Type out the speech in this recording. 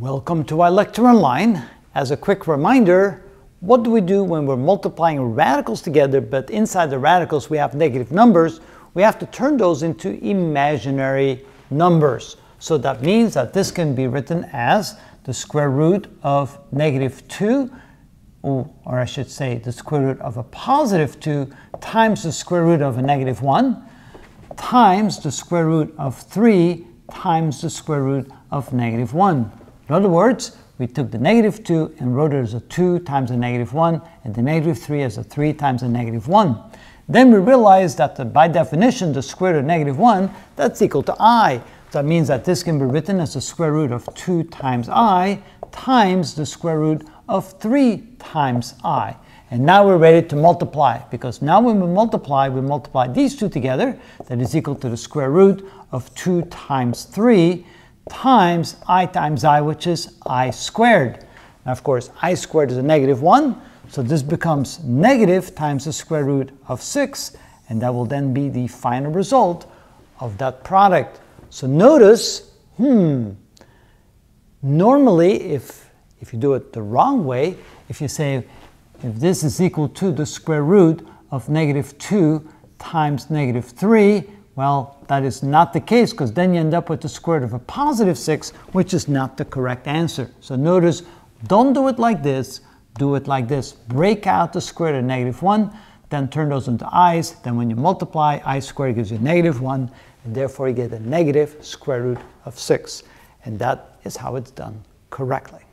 Welcome to ilectureonline. As a quick reminder, what do we do when we're multiplying radicals together, but inside the radicals we have negative numbers? We have to turn those into imaginary numbers. So that means that this can be written as the square root of negative 2, or, I should say the square root of a positive 2 times the square root of a negative 1 times the square root of 3 times the square root of negative 1. In other words, we took the negative 2 and wrote it as a 2 times a negative 1, and the negative 3 as a 3 times a negative 1. Then we realized that the, by definition, the square root of negative 1, that's equal to i. That means that this can be written as the square root of 2 times i times the square root of 3 times i. And now we're ready to multiply, because now when we multiply, we multiply these two together, that is equal to the square root of 2 times 3, times i times i, which is i squared. Now, of course, i squared is a negative 1, so this becomes negative times the square root of 6, and that will then be the final result of that product. So notice, hmm, normally if, if you do it the wrong way, if you say if this is equal to the square root of negative 2 times negative 3, well, that is not the case because then you end up with the square root of a positive 6, which is not the correct answer. So notice, don't do it like this, do it like this. Break out the square root of negative 1, then turn those into i's. Then when you multiply, i squared gives you negative 1, and therefore you get a negative square root of 6. And that is how it's done correctly.